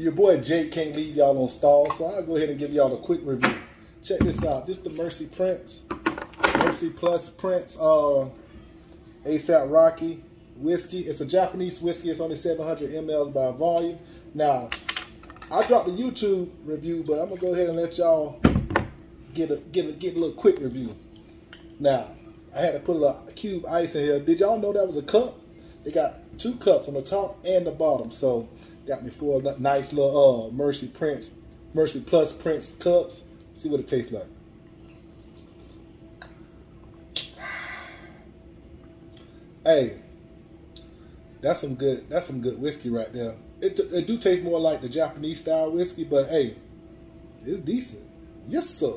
Your boy Jake can't leave y'all on stall, so I'll go ahead and give y'all a quick review. Check this out. This is the Mercer Prince. Mercer Plus Prince uh, ASAP Rocky whiskey. It's a Japanese whiskey. It's only 700 ml by volume. Now, I dropped a YouTube review, but I'm gonna go ahead and let y'all get a get a get a little quick review. Now, I had to put a cube ice in here. Did y'all know that was a cup? They got two cups on the top and the bottom. So got me four nice little uh, Mercer Prince, Mercer Plus Prince cups. See what it tastes like. Hey, that's some good. That's some good whiskey right there. It, it do taste more like the Japanese style whiskey, but hey, it's decent. Yes, sir.